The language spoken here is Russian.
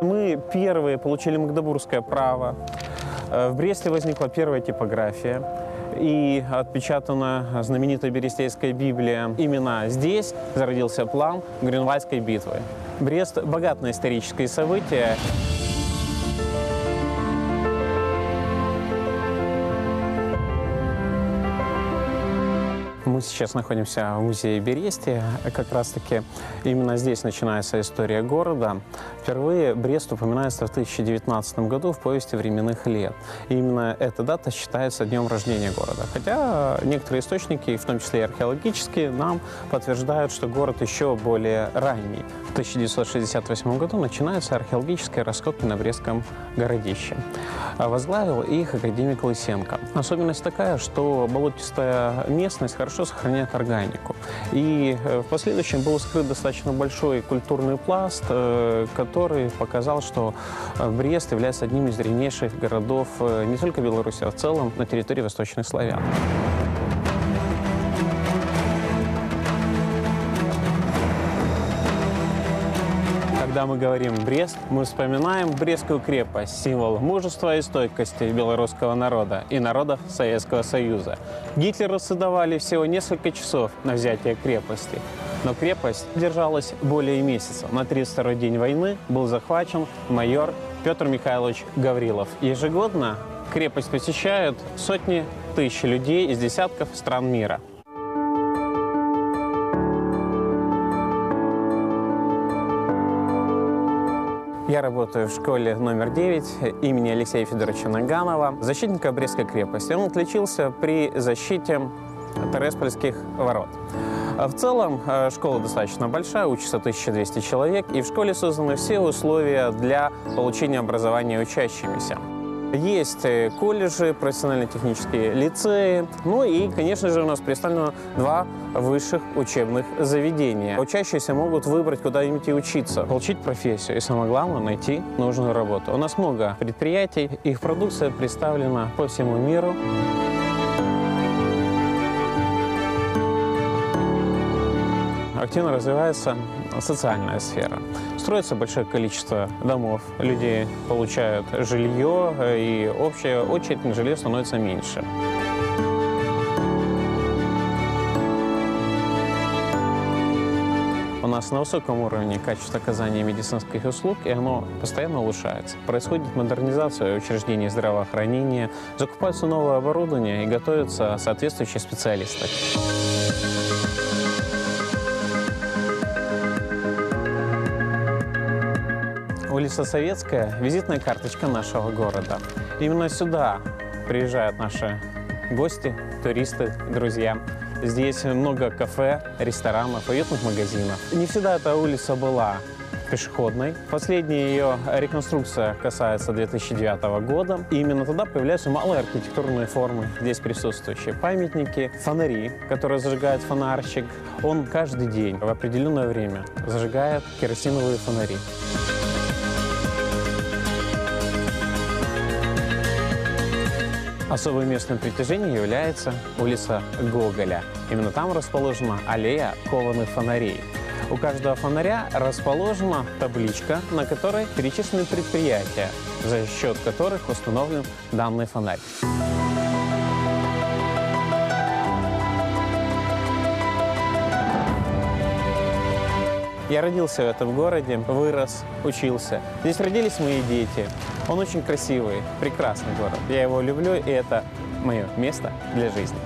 Мы первые получили магдебургское право. Э, В Бресте возникла первая типография и отпечатана знаменитая Берестейская Библия. Именно здесь зародился план Грюнвальдской битвы. Брест – богат на исторические события. Мы сейчас находимся в музее Бересте. Как раз-таки именно здесь начинается история города. Впервые Брест упоминается в 2019 году в повести временных лет. И именно эта дата считается днем рождения города. Хотя некоторые источники, в том числе и археологические, нам подтверждают, что город еще более ранний. В 1968 году начинаются археологические раскопки на Брестском городище. А Возглавил их академик Лысенко. Особенность такая, что болотистая местность хорошо сохраняет органику. И э, в последующем был скрыт достаточно большой культурный пласт, э, который показал, что э, Брест является одним из древнейших городов не только Беларуси, а в целом на территории восточных славян. Когда мы говорим Брест, мы вспоминаем Брестскую крепость, символ мужества и стойкости белорусского народа и народов Советского Союза. Гитлеровцы давали всего несколько часов на взятие крепости. Но крепость держалась более месяца. На 32-й день войны был захвачен майор Петр Михайлович Гаврилов. Ежегодно крепость посещают сотни тысяч людей из десятков стран мира. Я работаю в школе номер 9 имени Алексея Федоровича Наганова, защитника Брестской крепости. Он отличился при защите Тереспольских ворот. А В целом э, школа достаточно большая, учатся 1200 человек, и в школе созданы все условия для получения образования учащимися. Есть э, колледжи, профессионально-технические лицеи, ну и, конечно же, у нас представлено два высших учебных заведения. Учащиеся могут выбрать, куда им идти учиться, получить профессию и, самое главное, найти нужную работу. У нас много предприятий, их продукция представлена по всему миру. Активно развивается социальная сфера. Строится большое количество домов, люди получают жилье, э, и общая очередь на жилье становится меньше. У нас на высоком уровне качество оказания медицинских услуг, и оно постоянно улучшается. Происходит модернизация учреждений здравоохранения, закупаются новое оборудование и готовятся соответствующие специалисты. Улица Советская – визитная карточка нашего города. Именно сюда приезжают наши гости, туристы, друзья. Здесь много кафе, ресторанов, уютных магазинов. Не всегда эта улица была пешеходной. Последняя ее реконструкция касается 2009 года. И именно тогда появляются малые архитектурные формы, здесь присутствующие памятники, фонари, которые зажигает фонарщик. Он каждый день в определенное время зажигает керосиновые фонари. Особым местом притяжения является улица Гоголя. Именно там расположена аллея кованых фонарей. У каждого фонаря расположена табличка, на которой перечислены предприятия, за счет которых установлен данный фонарь. Я родился в этом городе, вырос, учился. Здесь родились мои дети. Он очень красивый, прекрасный город. Я его люблю, и это мое место для жизни.